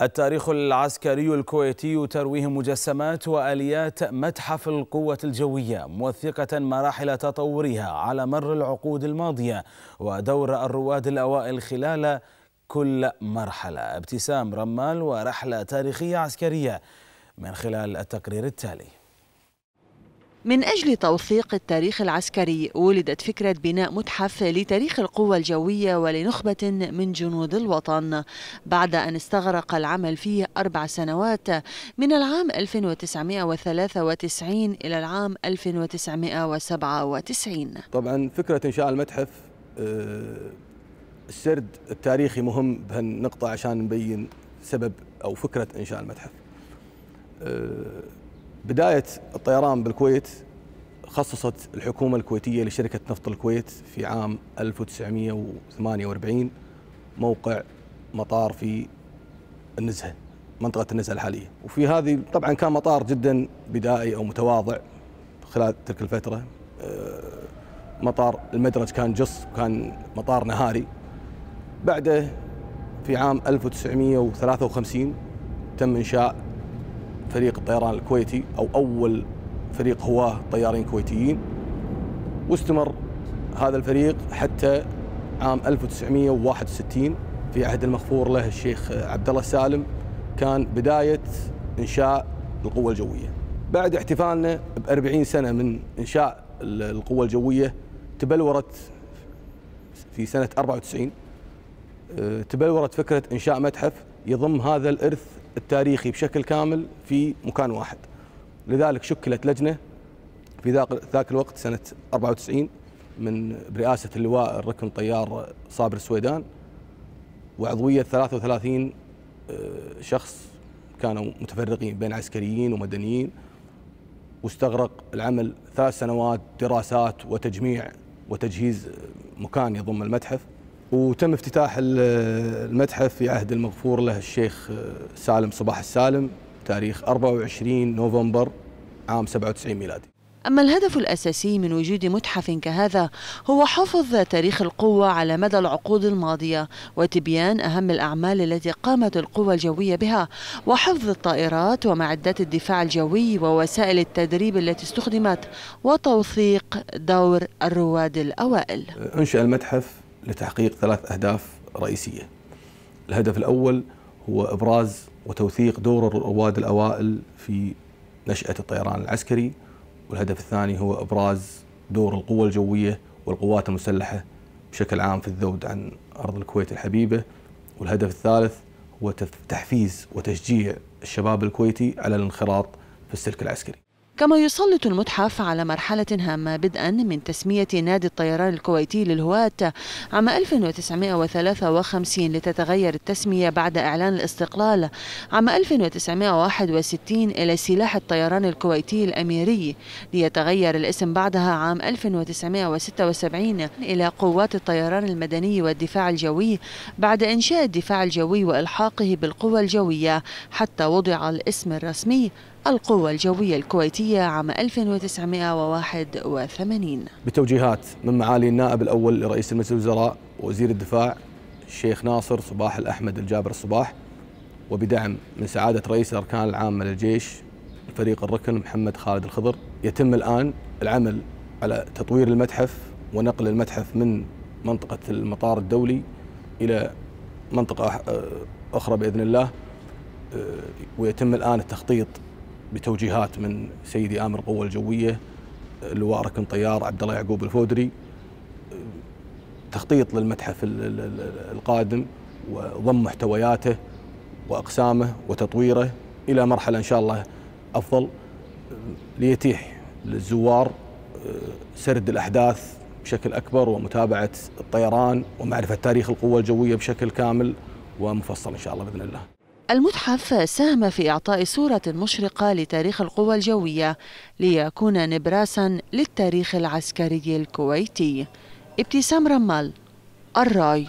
التاريخ العسكري الكويتي ترويه مجسمات وآليات متحف القوة الجوية موثقة مراحل تطورها على مر العقود الماضية ودور الرواد الأوائل خلال كل مرحلة. ابتسام رمال ورحلة تاريخية عسكرية من خلال التقرير التالي. من أجل توثيق التاريخ العسكري ولدت فكرة بناء متحف لتاريخ القوى الجوية ولنخبة من جنود الوطن. بعد أن استغرق العمل فيه أربع سنوات من العام 1993 إلى العام 1997 طبعا فكرة إنشاء المتحف آه، السرد التاريخي مهم بهالنقطة عشان نبين سبب أو فكرة إنشاء المتحف. آه، بداية الطيران بالكويت خصصت الحكومة الكويتية لشركة نفط الكويت في عام 1948 موقع مطار في النزهة منطقة النزهة الحالية. وفي هذه طبعا كان مطار جدا بدائي أو متواضع خلال تلك الفترة. آه، مطار المدرج كان جص وكان مطار نهاري. بعده في عام 1953 تم إنشاء فريق الطيران الكويتي أو أول فريق هواه طيارين كويتيين. واستمر هذا الفريق حتى عام 1961 في عهد المغفور له الشيخ عبد الله السالم كان بداية إنشاء القوة الجوية. بعد احتفالنا ب 40 سنة من إنشاء القوة الجوية تبلورت في سنة 94 آه، تبلورت فكرة إنشاء متحف يضم هذا الإرث التاريخي بشكل كامل في مكان واحد. لذلك شكلت لجنة في ذاك الوقت سنة 94 من برئاسة اللواء الركن طيار صابر السويدان وعضوية 33 آه، شخص كانوا متفرقين بين عسكريين ومدنيين واستغرق العمل ثلاث سنوات دراسات وتجميع وتجهيز مكان يضم المتحف. وتم افتتاح المتحف في عهد المغفور له الشيخ سالم صباح السالم تاريخ 24 نوفمبر عام 97 ميلادي. أما الهدف الأساسي من وجود متحف كهذا هو حفظ تاريخ القوة على مدى العقود الماضية وتبيان أهم الأعمال التي قامت القوى الجوية بها وحفظ الطائرات ومعدات الدفاع الجوي ووسائل التدريب التي استخدمت وتوثيق دور الرواد الأوائل. أنشأ المتحف لتحقيق ثلاث أهداف رئيسية. الهدف الأول هو إبراز وتوثيق دور الرواد الأوائل في نشأة الطيران العسكري والهدف الثاني هو إبراز دور القوة الجوية والقوات المسلحة بشكل عام في الذود عن أرض الكويت الحبيبة. والهدف الثالث هو تحفيز وتشجيع الشباب الكويتي على الانخراط في السلك العسكري. كما يسلط المتحف على مرحلة هامة بدءا من تسمية نادي الطيران الكويتي للهواة عام 1953 لتتغير التسمية بعد إعلان الاستقلال عام 1961 إلى سلاح الطيران الكويتي الأميري ليتغير الاسم بعدها عام 1976 إلى قوات الطيران المدني والدفاع الجوي بعد إنشاء الدفاع الجوي وإلحاقه بالقوى الجوية حتى وضع الاسم الرسمي القوة الجوية الكويتية. عام 1981 بتوجيهات من معالي النائب الأول لرئيس مجلس الوزراء وزير الدفاع الشيخ ناصر صباح الأحمد الجابر الصباح وبدعم من سعادة رئيس الأركان العامة للجيش الفريق الركن محمد خالد الخضر. يتم الآن العمل على تطوير المتحف ونقل المتحف من منطقة المطار الدولي إلى منطقة أخرى بإذن الله ويتم الآن التخطيط بتوجيهات من سيدي آمر القوه الجوية اللواء ركن طيار عبد الله يعقوب الفودري تخطيط للمتحف القادم وضم محتوياته وأقسامه وتطويره إلى مرحلة إن شاء الله أفضل ليتيح للزوار سرد الأحداث بشكل أكبر ومتابعة الطيران ومعرفة تاريخ القوة الجوية بشكل كامل ومفصل إن شاء الله بإذن الله. المتحف ساهم في إعطاء صورة مشرقة لتاريخ القوى الجوية ليكون نبراسا للتاريخ العسكري الكويتي. ابتسام رمال الرأي.